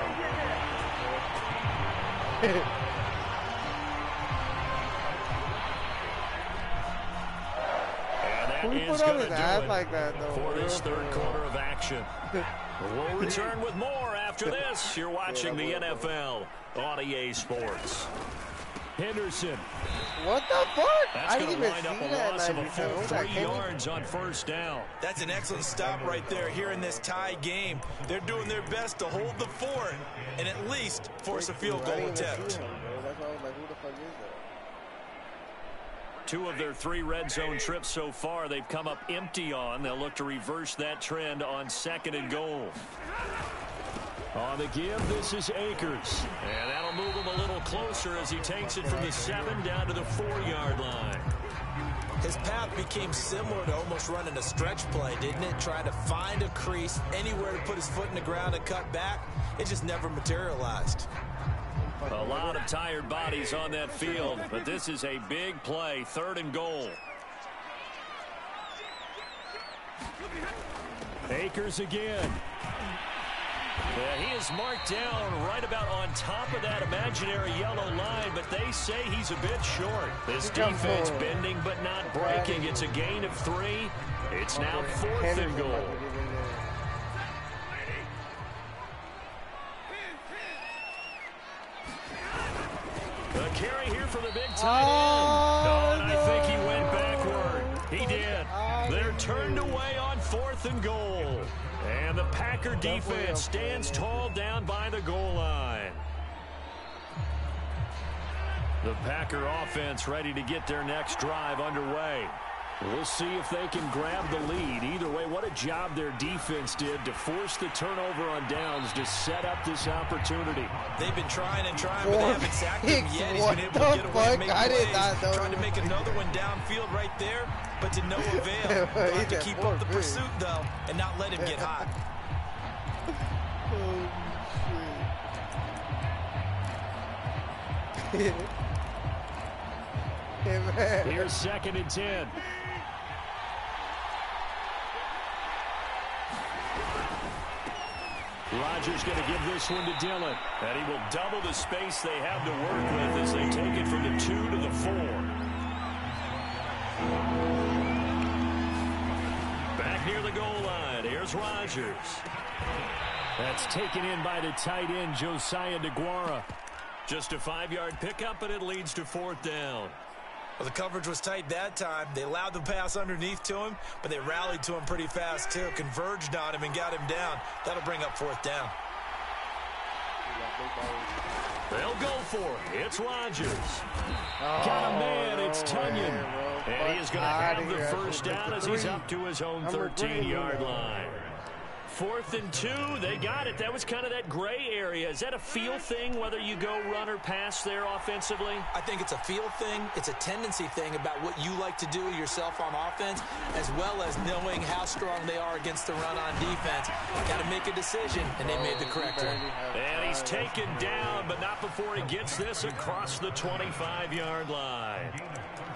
And that Who is going to do it like that, though? for this third quarter of action. <laughs> We'll return with more after this. You're watching the NFL on EA Sports. Henderson. What the fuck? That's I going didn't to even wind up see a that. loss of a full What was that, three yards on first down. That's an excellent stop right there here in this tie game. They're doing their best to hold the fort and at least force a field goal attempt. see him, bro. That's why I was like, who the fuck is that? Two of their three red zone trips so far, they've come up empty on. They'll look to reverse that trend on second and goal. On the give, this is Akers. And that'll move him a little closer as he takes it from the seven down to the four-yard line. His path became similar to almost running a stretch play, didn't it? Trying to find a crease, anywhere to put his foot in the ground and cut back. It just never materialized. A lot of tired bodies on that field, but this is a big play, third and goal. Akers again. Yeah, he is marked down right about on top of that imaginary yellow line, but they say he's a bit short. This defense bending but not breaking. It's a gain of three. It's now fourth and goal. about to get in there. A carry here for the big tight Oh, turned away on fourth and goal. And the Packer defense stands tall down by the goal line. The Packer offense ready to get their next drive underway. We'll see if they can grab the lead. Either way, what a job their defense did to force the turnover on downs to set up this opportunity. They've been trying and trying, but they haven't sacked him picks. yet. He's What been able to get away and make I did not know Trying to make another one downfield right there, but to no <laughs> avail. They'll have to keep up the pursuit, though, and not let him get hot. <laughs> Oh, shit. <laughs> hey, man. Here's second and ten. Rodgers going to give this one to Dillon. And he will double the space they have to work with as they take it from the two to the four. Back near the goal line. Here's Rodgers. That's taken in by the tight end, Josiah DeGuara. Just a five-yard pickup, and it leads to fourth down. Well, the coverage was tight that time. They allowed the pass underneath to him, but they rallied to him pretty fast, too. Converged on him and got him down. That'll bring up fourth down. They'll go for it. It's Rogers. Oh, Got a man. It's no Tonyan. way. And he is going to outta have the first down as he's three. up to his own 13-yard line. Fourth and two. They got it. That was kind of that gray area. Is that a feel thing, whether you go run or pass there offensively? I think it's a feel thing. It's a tendency thing about what you like to do yourself on offense, as well as knowing how strong they are against the run on defense. Got to make a decision, and they made the correct one. And he's taken down, but not before he gets this across the 25-yard line.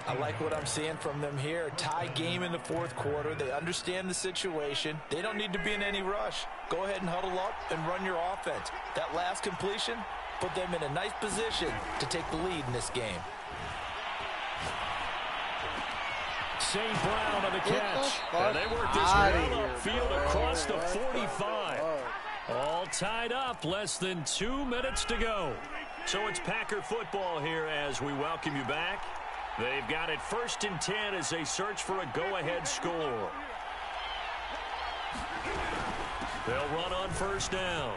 I like what I'm seeing from them here. Tie game in the fourth quarter. They understand the situation. They don't need to be in any rush. Go ahead and huddle up and run your offense. That last completion put them in a nice position to take the lead in this game. St. Brown on the catch. And they work this rail upfield across the 45. All tied up. Less than two minutes to go. So it's Packer football here as we welcome you back. They've got it first and 10 as they search for a go-ahead score. They'll run on first down.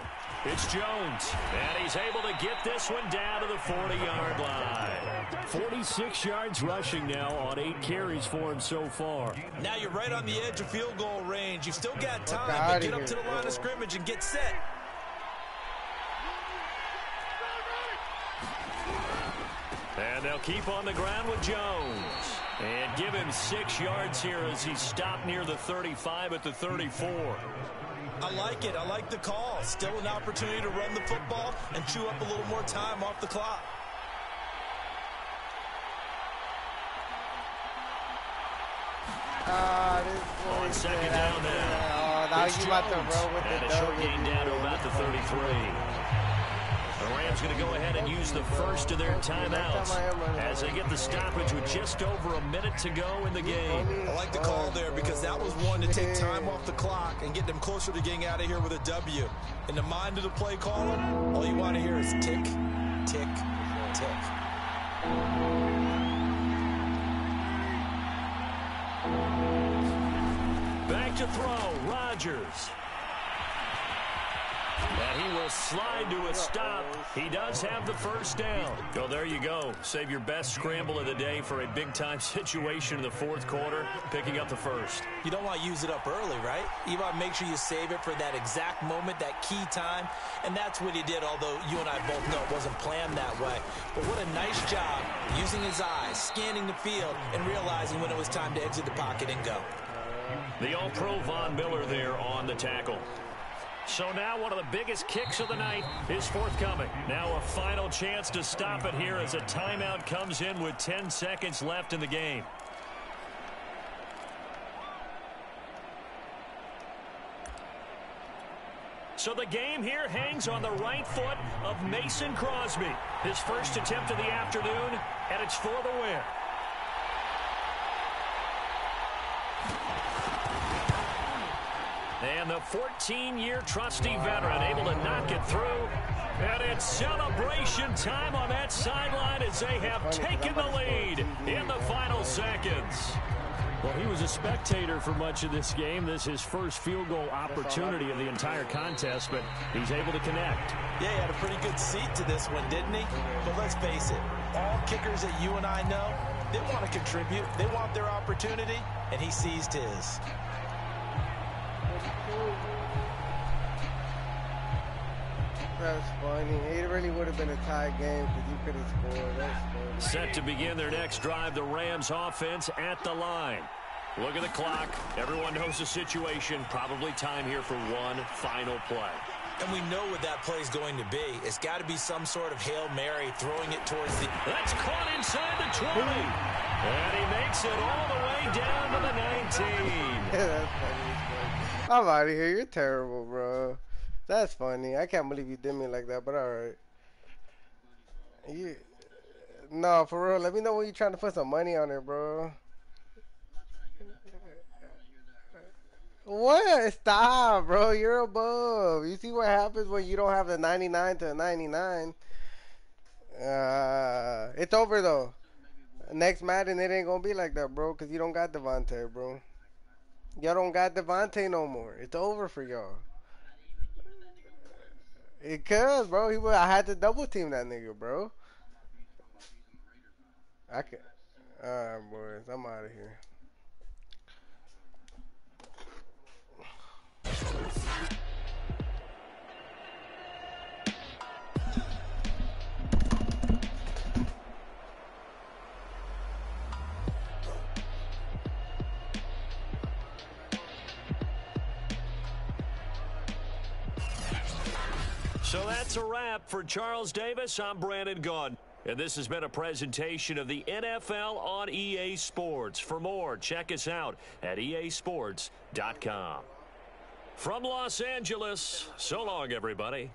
It's Jones, and he's able to get this one down to the 40-yard line. 46 yards rushing now on eight carries for him so far. Now you're right on the edge of field goal range. You've still got time, but get up to the line of scrimmage and get set. And they'll keep on the ground with Jones. And give him six yards here as he stopped near the 35 at the 34. I like it. I like the call. Still an opportunity to run the football and chew up a little more time off the clock. Ah, On second down now. Oh, now It's you about to roll with and the a short gain down to about the 33. Rams going to go ahead and use the first of their timeouts as they get the stoppage with just over a minute to go in the game. I like the call there because that was one to take time off the clock and get them closer to getting out of here with a W. In the mind of the play caller, all you want to hear is tick, tick, tick. Back to throw, Rodgers. And he will slide to a stop. He does have the first down. Well, there you go. Save your best scramble of the day for a big-time <laughs> situation in the fourth quarter, picking up the first. You don't want to use it up early, right? You want to make sure you save it for that exact moment, that key time. And that's what he did, although you and I both know it wasn't planned that way. But what a nice job using his eyes, scanning the field, and realizing when it was time to exit the pocket and go. The All-Pro Von Miller there on the tackle. So now one of the biggest kicks of the night is forthcoming. Now a final chance to stop it here as a timeout comes in with 10 seconds left in the game. So the game here hangs on the right foot of Mason Crosby. His first attempt of the afternoon, and it's for the win. And the 14-year trusty veteran able to knock it through. And it's celebration time on that sideline as they have taken the lead in the final seconds. Well, he was a spectator for much of this game. This is his first field goal opportunity of the entire contest, but he's able to connect. Yeah, he had a pretty good seat to this one, didn't he? But let's face it, all kickers that you and I know, they want to contribute. They want their opportunity, and he seized his. That's funny. It really would have been a tie game because you could have scored. That's funny. Set to begin their next drive, the Rams offense at the line. Look at the clock. Everyone knows the situation. Probably time here for one final play. And we know what that play is going to be. It's got to be some sort of Hail Mary throwing it towards the... That's caught inside the 20. And he makes it all the way down to the 19. <laughs> <laughs> I'm out of here. You're terrible, bro. That's funny. I can't believe you did me like that, but alright. You, no, for real. Let me know when you're trying to put some money on it, bro. What? Stop, bro. You're above. You see what happens when you don't have the 99 to the 99. Uh, it's over, though. Next Madden, it ain't going to be like that, bro, because you don't got Davante, bro. Y'all don't got Davante no more. It's over for y'all. It cuz, bro. He, wa- I had to double team that nigga, bro. I can. Alright, boys. I'm out of here. So that's a wrap for Charles Davis. I'm Brandon Gunn. And this has been a presentation of the NFL on EA Sports. For more, check us out at easports.com. From Los Angeles, so long, everybody.